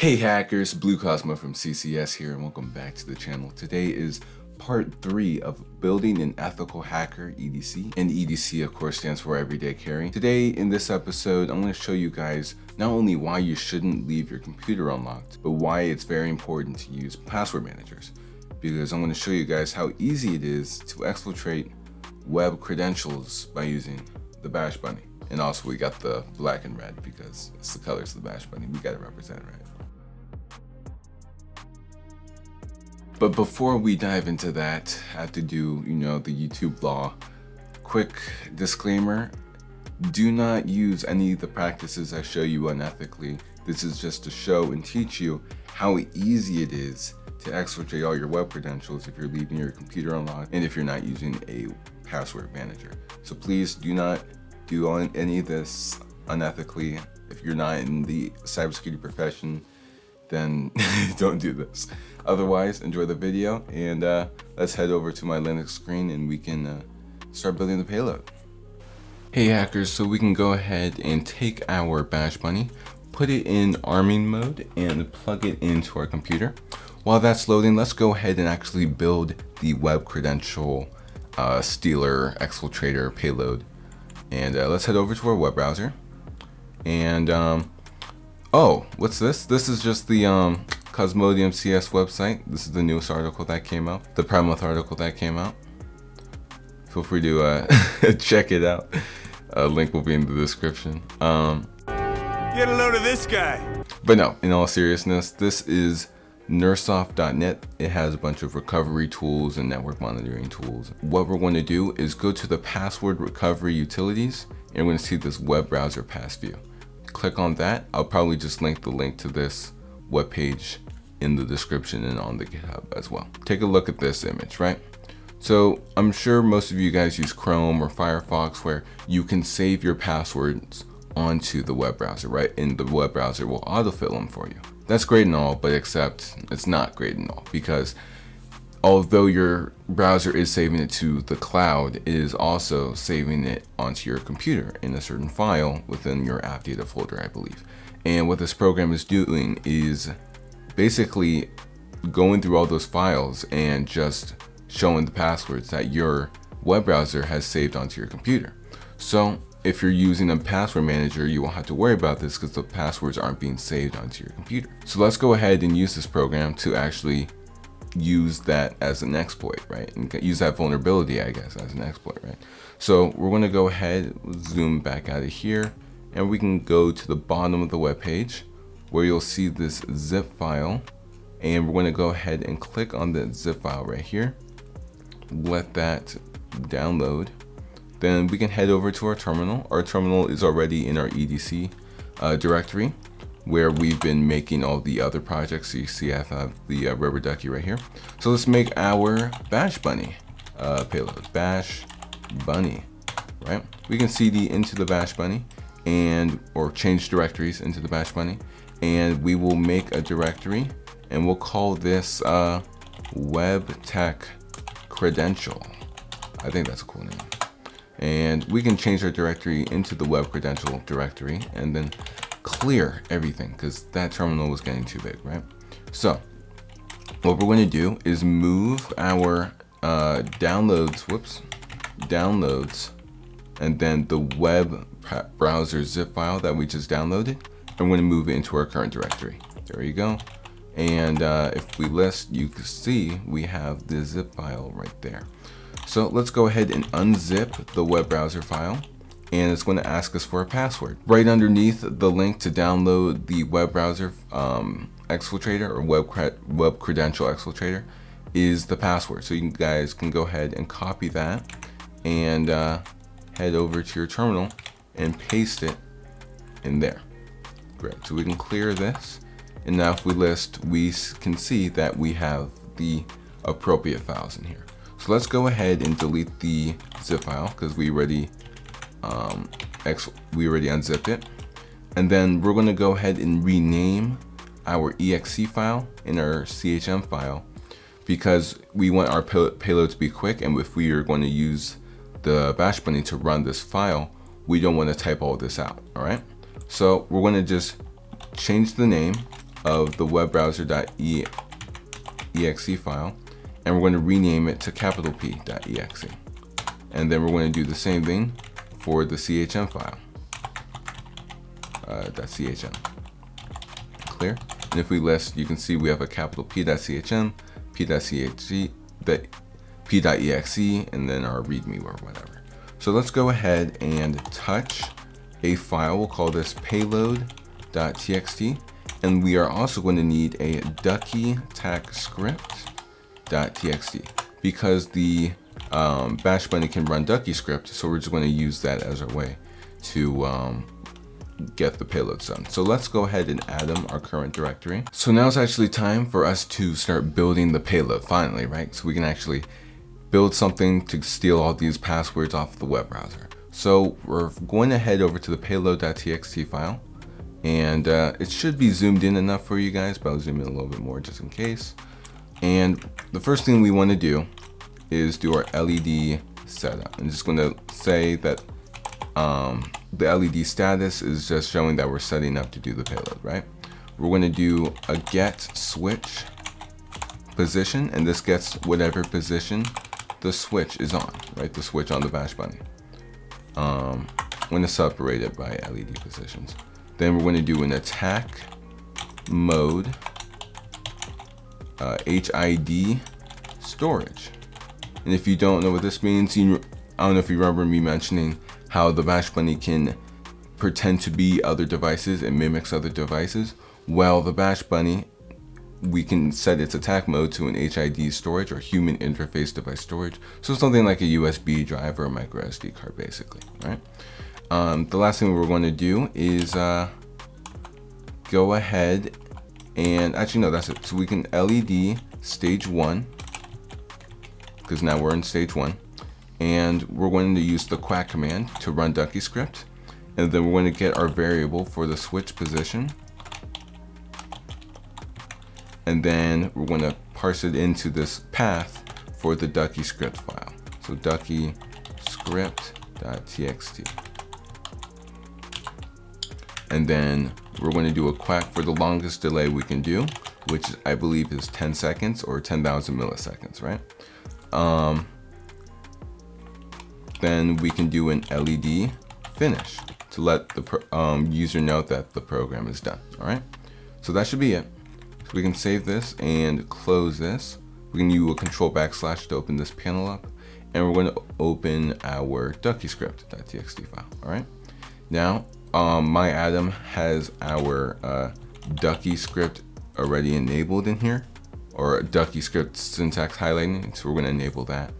Hey hackers, Blue Cosmo from CCS here and welcome back to the channel. Today is part three of building an ethical hacker EDC. And EDC of course stands for everyday carry. Today in this episode, I'm gonna show you guys not only why you shouldn't leave your computer unlocked, but why it's very important to use password managers. Because I'm gonna show you guys how easy it is to exfiltrate web credentials by using the Bash Bunny. And also we got the black and red because it's the colors of the Bash Bunny. We gotta represent right. But before we dive into that, I have to do, you know, the YouTube law. Quick disclaimer, do not use any of the practices I show you unethically. This is just to show and teach you how easy it is to exfiltrate all your web credentials if you're leaving your computer unlocked and if you're not using a password manager. So please do not do any of this unethically. If you're not in the cybersecurity profession, then don't do this. Otherwise, enjoy the video and uh, let's head over to my Linux screen and we can uh, start building the payload. Hey hackers, so we can go ahead and take our Bash Bunny, put it in arming mode and plug it into our computer. While that's loading, let's go ahead and actually build the web credential uh, stealer exfiltrator payload. And uh, let's head over to our web browser. And um, oh, what's this? This is just the um, Cosmodium CS website. This is the newest article that came out, the Primonth article that came out. Feel free to uh, check it out. A link will be in the description. Um, Get a load of this guy. But no, in all seriousness, this is nersoft.net. It has a bunch of recovery tools and network monitoring tools. What we're going to do is go to the password recovery utilities and we're going to see this web browser pass view. Click on that. I'll probably just link the link to this web page in the description and on the GitHub as well. Take a look at this image, right? So I'm sure most of you guys use Chrome or Firefox where you can save your passwords onto the web browser, right? And the web browser will autofill them for you. That's great and all, but except it's not great and all because although your browser is saving it to the cloud, it is also saving it onto your computer in a certain file within your app data folder, I believe. And what this program is doing is basically going through all those files and just showing the passwords that your web browser has saved onto your computer. So if you're using a password manager, you won't have to worry about this because the passwords aren't being saved onto your computer. So let's go ahead and use this program to actually use that as an exploit, right? And use that vulnerability, I guess, as an exploit, right? So we're going to go ahead, zoom back out of here, and we can go to the bottom of the web page where you'll see this zip file and we're going to go ahead and click on the zip file right here let that download then we can head over to our terminal our terminal is already in our EDC uh, directory where we've been making all the other projects. So you see I have the uh, rubber ducky right here. So let's make our bash bunny uh, payload. Bash bunny right? We can cd into the bash bunny and or change directories into the bash bunny. And we will make a directory and we'll call this uh, web tech credential. I think that's a cool name. And we can change our directory into the web credential directory and then clear everything because that terminal was getting too big right so what we're going to do is move our uh, downloads whoops downloads and then the web browser zip file that we just downloaded. I'm going to move it into our current directory. There you go. And uh, if we list, you can see we have the zip file right there. So let's go ahead and unzip the web browser file and it's going to ask us for a password. Right underneath the link to download the web browser um, exfiltrator or web, web credential exfiltrator is the password. So you guys can go ahead and copy that and uh, head over to your terminal and paste it in there. Great, so we can clear this. And now if we list, we can see that we have the appropriate files in here. So let's go ahead and delete the zip file because we already um, X, we already unzipped it. And then we're gonna go ahead and rename our exe file in our CHM file because we want our payload to be quick and if we are going to use the bash bunny to run this file, we don't want to type all this out, all right? So we're going to just change the name of the web browser.exe file and we're going to rename it to capital P.exe. And then we're going to do the same thing for the CHM file. Uh, .chm. Clear? And if we list, you can see we have a capital P.chm, P.chg, that P.exe, and then our README or whatever. So let's go ahead and touch a file. We'll call this payload.txt. And we are also going to need a ducky tac script.txt because the um, bash bunny can run ducky script. So we're just going to use that as our way to um, get the payloads done. So let's go ahead and add them our current directory. So now it's actually time for us to start building the payload finally, right? So we can actually build something to steal all these passwords off the web browser. So we're going to head over to the payload.txt file and uh, it should be zoomed in enough for you guys, but I'll zoom in a little bit more just in case. And the first thing we want to do is do our LED setup. I'm just going to say that um, the LED status is just showing that we're setting up to do the payload, right? We're going to do a get switch position, and this gets whatever position the switch is on, right? The switch on the bash bunny. Um, when it's separated by LED positions. Then we're going to do an attack mode uh, HID storage. And if you don't know what this means, you, I don't know if you remember me mentioning how the Bash Bunny can pretend to be other devices and mimics other devices. Well, the Bash Bunny, we can set its attack mode to an HID storage or human interface device storage. So something like a USB drive or a micro SD card basically, right? Um, the last thing we're going to do is uh, go ahead and actually no, that's it. So we can LED stage one because now we're in stage one. And we're going to use the quack command to run ducky script. And then we're going to get our variable for the switch position. And then we're going to parse it into this path for the ducky script file. So ducky script.txt and then we're going to do a quack for the longest delay we can do, which I believe is 10 seconds or 10,000 milliseconds, right? Um, then we can do an LED finish to let the um, user know that the program is done, all right? So that should be it. So we can save this and close this. We can use a control backslash to open this panel up and we're going to open our duckyscript.txt file, all right? Now um, my Atom has our uh, Ducky script already enabled in here, or Ducky script syntax highlighting, so we're going to enable that.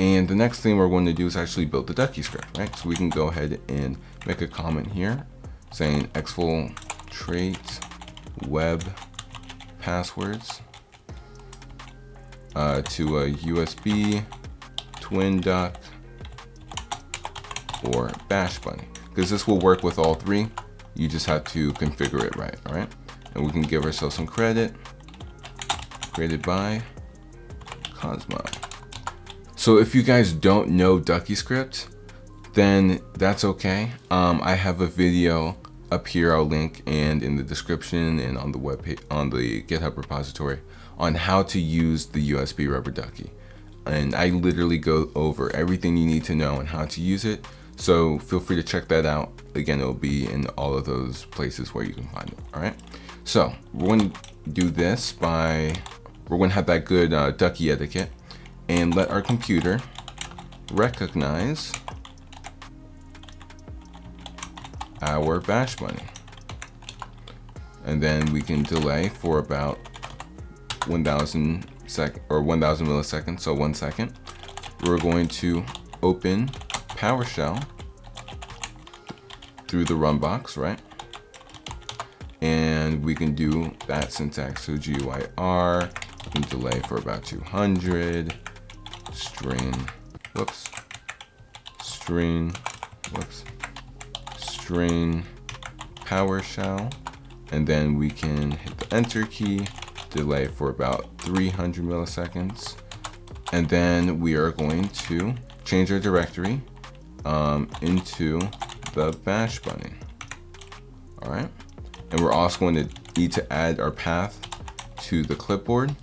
And the next thing we're going to do is actually build the Ducky script, right? So we can go ahead and make a comment here saying exfiltrate web passwords uh, to a USB twin duck or bash bunny because this will work with all three. You just have to configure it right, all right? And we can give ourselves some credit. Created by Cosmo. So if you guys don't know Ducky Script, then that's okay. Um, I have a video up here, I'll link and in the description and on the web on the GitHub repository on how to use the USB rubber ducky. And I literally go over everything you need to know and how to use it so feel free to check that out. Again, it'll be in all of those places where you can find it, all right? So we're going to do this by, we're going to have that good uh, ducky etiquette and let our computer recognize our bash bunny. And then we can delay for about 1000 sec or 1000 milliseconds, so one second. We're going to open PowerShell through the run box, right? And we can do that syntax. So GUIR, delay for about 200, string, whoops, string, whoops, string PowerShell. And then we can hit the enter key, delay for about 300 milliseconds. And then we are going to change our directory um, into the bash bunny. All right. And we're also going to need to add our path to the clipboard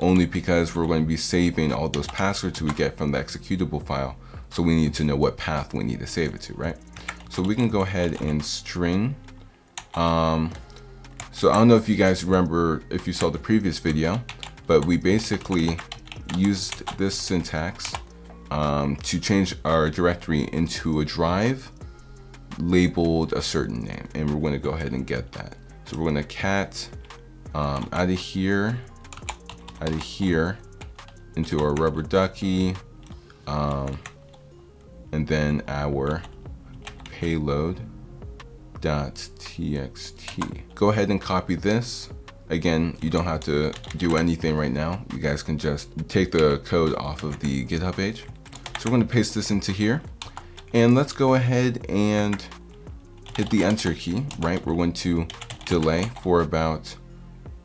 only because we're going to be saving all those passwords we get from the executable file. So we need to know what path we need to save it to, right? So we can go ahead and string. Um, so I don't know if you guys remember if you saw the previous video, but we basically used this syntax um, to change our directory into a drive labeled a certain name. And we're gonna go ahead and get that. So we're gonna cat um, out of here, here into our rubber ducky, um, and then our payload dot txt. Go ahead and copy this. Again, you don't have to do anything right now. You guys can just take the code off of the GitHub page. So we're gonna paste this into here. And let's go ahead and hit the enter key, right? We're going to delay for about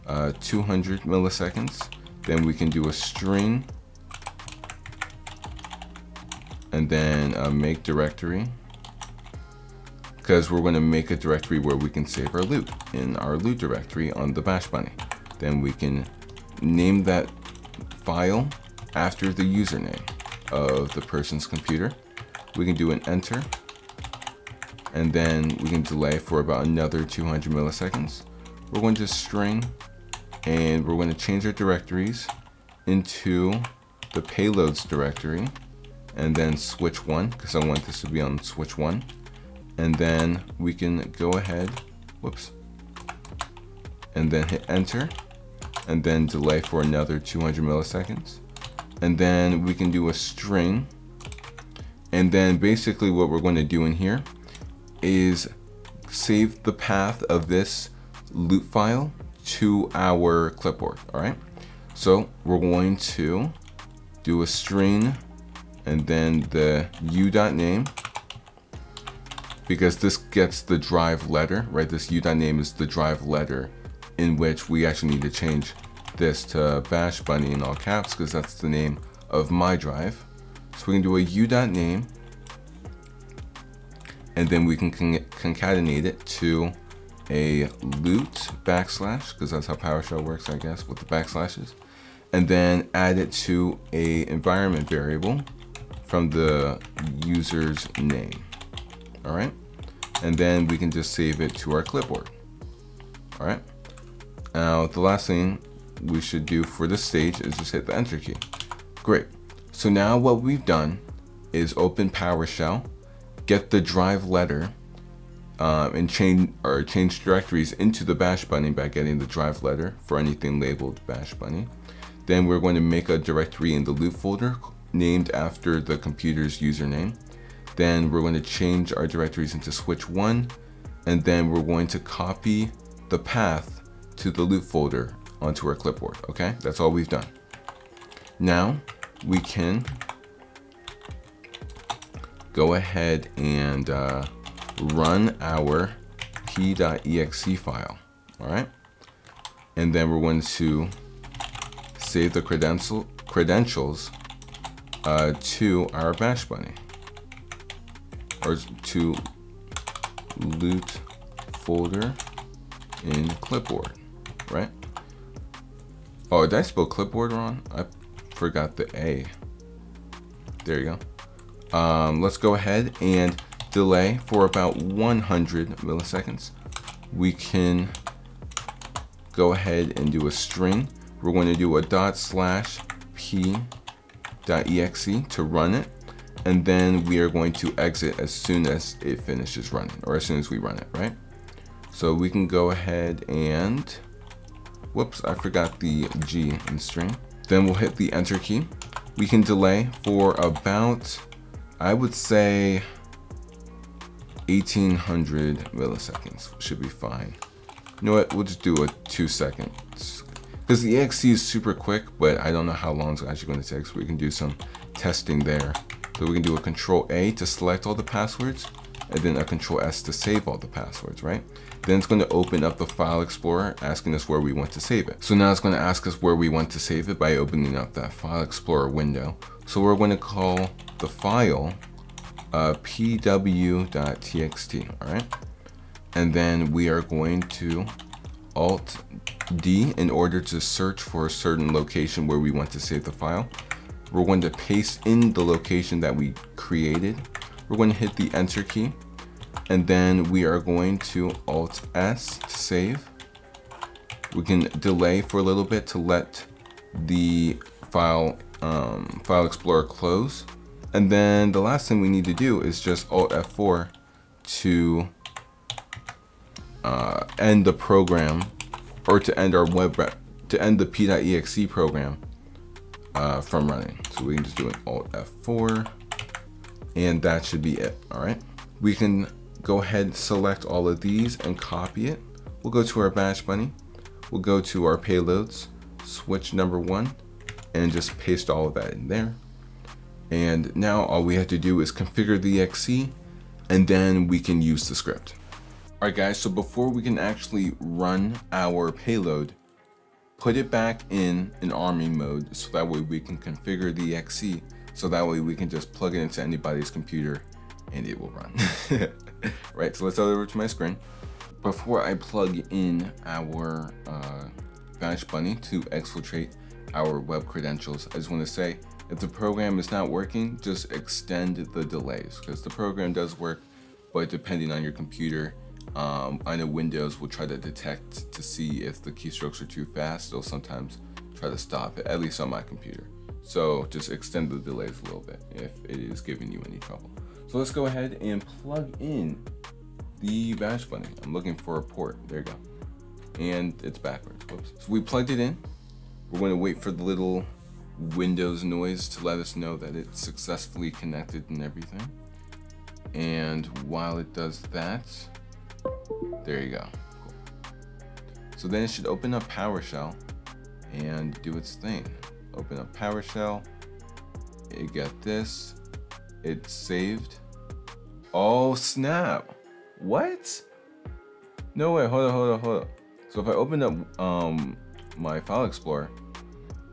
uh, 200 milliseconds. Then we can do a string and then make directory because we're going to make a directory where we can save our loot in our loot directory on the bash bunny. Then we can name that file after the username of the person's computer. We can do an enter and then we can delay for about another 200 milliseconds. We're going to string and we're going to change our directories into the payloads directory and then switch one because I want this to be on switch one and then we can go ahead, whoops, and then hit enter, and then delay for another 200 milliseconds. And then we can do a string. And then basically what we're going to do in here is save the path of this loot file to our clipboard, all right? So we're going to do a string and then the u.name because this gets the drive letter, right? This u.name is the drive letter in which we actually need to change this to bash bunny in all caps because that's the name of my drive. So we can do a u.name and then we can con concatenate it to a loot backslash because that's how PowerShell works, I guess, with the backslashes. And then add it to a environment variable from the user's name all right? And then we can just save it to our clipboard, all right? Now, the last thing we should do for this stage is just hit the enter key. Great. So now what we've done is open PowerShell, get the drive letter, um, and change or change directories into the bash bunny by getting the drive letter for anything labeled bash bunny. Then we're going to make a directory in the loop folder named after the computer's username. Then we're going to change our directories into switch one, and then we're going to copy the path to the loop folder onto our clipboard, okay? That's all we've done. Now we can go ahead and uh, run our p.exe file, all right? And then we're going to save the credential, credentials uh, to our bash bunny or to loot folder in clipboard, right? Oh, did I spell clipboard wrong? I forgot the A. There you go. Um, let's go ahead and delay for about 100 milliseconds. We can go ahead and do a string. We're going to do a dot slash p dot exe to run it and then we are going to exit as soon as it finishes running or as soon as we run it, right? So we can go ahead and, whoops, I forgot the G in string. Then we'll hit the enter key. We can delay for about, I would say 1800 milliseconds should be fine. You know what, we'll just do a two seconds. Because the EXE is super quick, but I don't know how long it's actually going to take, so we can do some testing there. So we can do a control A to select all the passwords and then a control S to save all the passwords, right? Then it's going to open up the file explorer asking us where we want to save it. So now it's going to ask us where we want to save it by opening up that file explorer window. So we're going to call the file uh, pw.txt, all right? And then we are going to Alt D in order to search for a certain location where we want to save the file. We're going to paste in the location that we created. We're going to hit the enter key and then we are going to Alt S to save. We can delay for a little bit to let the file um, file explorer close. And then the last thing we need to do is just Alt F4 to uh, end the program or to end our web to end the p.exe program uh, from running. So we can just do an Alt F4 and that should be it. All right. We can go ahead, select all of these and copy it. We'll go to our bash bunny. We'll go to our payloads, switch number one, and just paste all of that in there. And now all we have to do is configure the exe and then we can use the script. All right guys, so before we can actually run our payload, put it back in an army mode so that way we can configure the exe so that way we can just plug it into anybody's computer and it will run. right, so let's head over to my screen. Before I plug in our uh, Bash Bunny to exfiltrate our web credentials, I just want to say, if the program is not working, just extend the delays because the program does work, but depending on your computer, um, I know Windows will try to detect to see if the keystrokes are too fast. They'll sometimes try to stop it, at least on my computer. So just extend the delays a little bit if it is giving you any trouble. So let's go ahead and plug in the Bash Bunny. I'm looking for a port. There you go. And it's backwards. Whoops. So we plugged it in. We're going to wait for the little Windows noise to let us know that it's successfully connected and everything. And while it does that, there you go. Cool. So then it should open up PowerShell and do its thing. Open up PowerShell. You get this. It's saved. Oh snap! What? No way! Hold on, hold on, hold on. So if I open up um my file explorer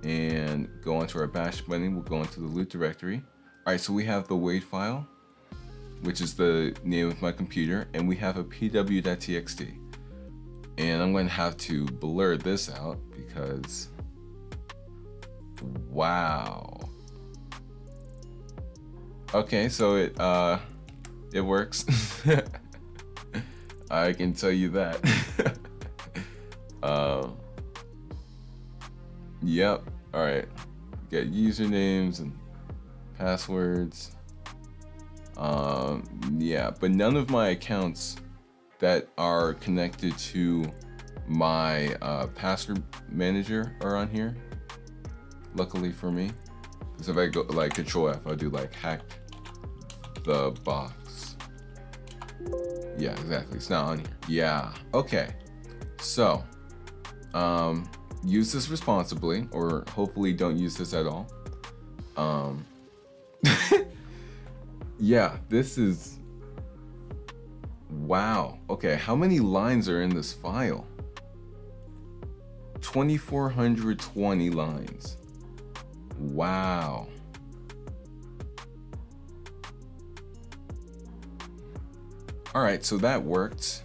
and go onto our bash bunny, we'll go into the loot directory. All right, so we have the wait file, which is the name of my computer, and we have a pw.txt. And I'm going to have to blur this out because, wow. Okay, so it uh it works. I can tell you that. uh, yep. All right. Get usernames and passwords. Um, yeah, but none of my accounts that are connected to my uh, password manager are on here. Luckily for me. Because if I go like control F, I'll do like hack the box. Yeah, exactly. It's not on here. Yeah. Okay. So, um, use this responsibly, or hopefully don't use this at all. Um, yeah, this is. Wow. Okay, how many lines are in this file? 2420 lines. Wow. All right, so that worked.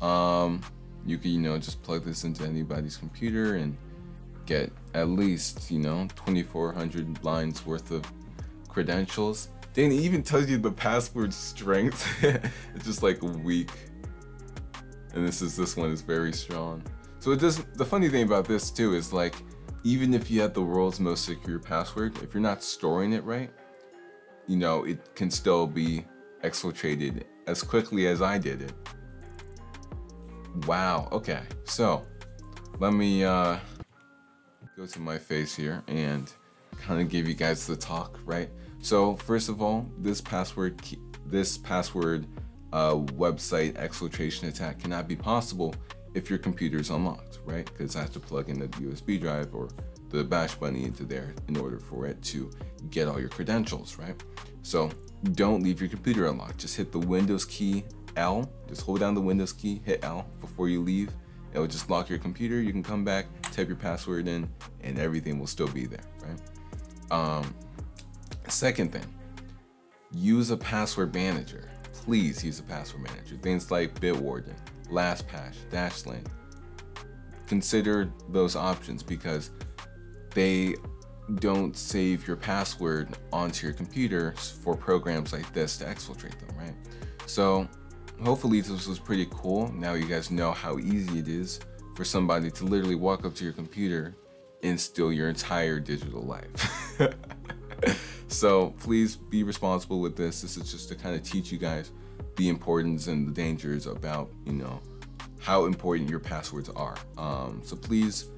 Um, you can, you know, just plug this into anybody's computer and get at least, you know, 2,400 lines worth of credentials. Then it even tells you the password strength. it's just like weak. And this is this one is very strong. So it does the funny thing about this too is like even if you have the world's most secure password, if you're not storing it right, you know, it can still be exfiltrated as quickly as I did it. Wow, okay. So, let me uh, go to my face here and kind of give you guys the talk, right? So, first of all, this password key, this password uh, website exfiltration attack cannot be possible if your computer is unlocked, right? Because I have to plug in the USB drive or the bash bunny into there in order for it to get all your credentials, right? So don't leave your computer unlocked. Just hit the Windows key L. Just hold down the Windows key, hit L before you leave. It will just lock your computer. You can come back, type your password in, and everything will still be there, right? Um, second thing, use a password manager. please use a password manager. Things like Bitwarden, LastPass, Dashlane. Consider those options because they don't save your password onto your computer for programs like this to exfiltrate them, right? So hopefully this was pretty cool. Now you guys know how easy it is for somebody to literally walk up to your computer and steal your entire digital life. so please be responsible with this. This is just to kind of teach you guys the importance and the dangers about, you know, how important your passwords are. Um, so please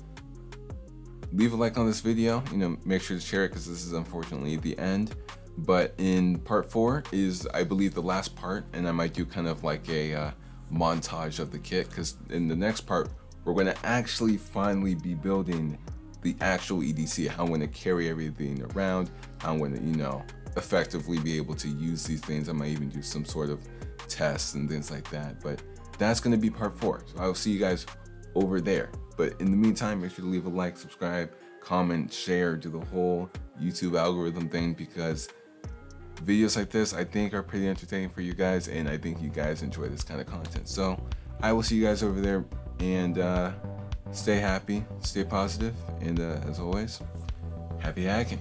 leave a like on this video, you know, make sure to share it because this is unfortunately the end. But in part four is, I believe, the last part, and I might do kind of like a uh, montage of the kit because in the next part, we're going to actually finally be building the actual EDC, how I'm going to carry everything around, how I'm to, you know, effectively be able to use these things. I might even do some sort of tests and things like that. But that's going to be part four. So I'll see you guys over there. But in the meantime, make sure to leave a like, subscribe, comment, share, do the whole YouTube algorithm thing because videos like this I think are pretty entertaining for you guys and I think you guys enjoy this kind of content. So I will see you guys over there and uh, stay happy, stay positive, and uh, as always, happy hacking.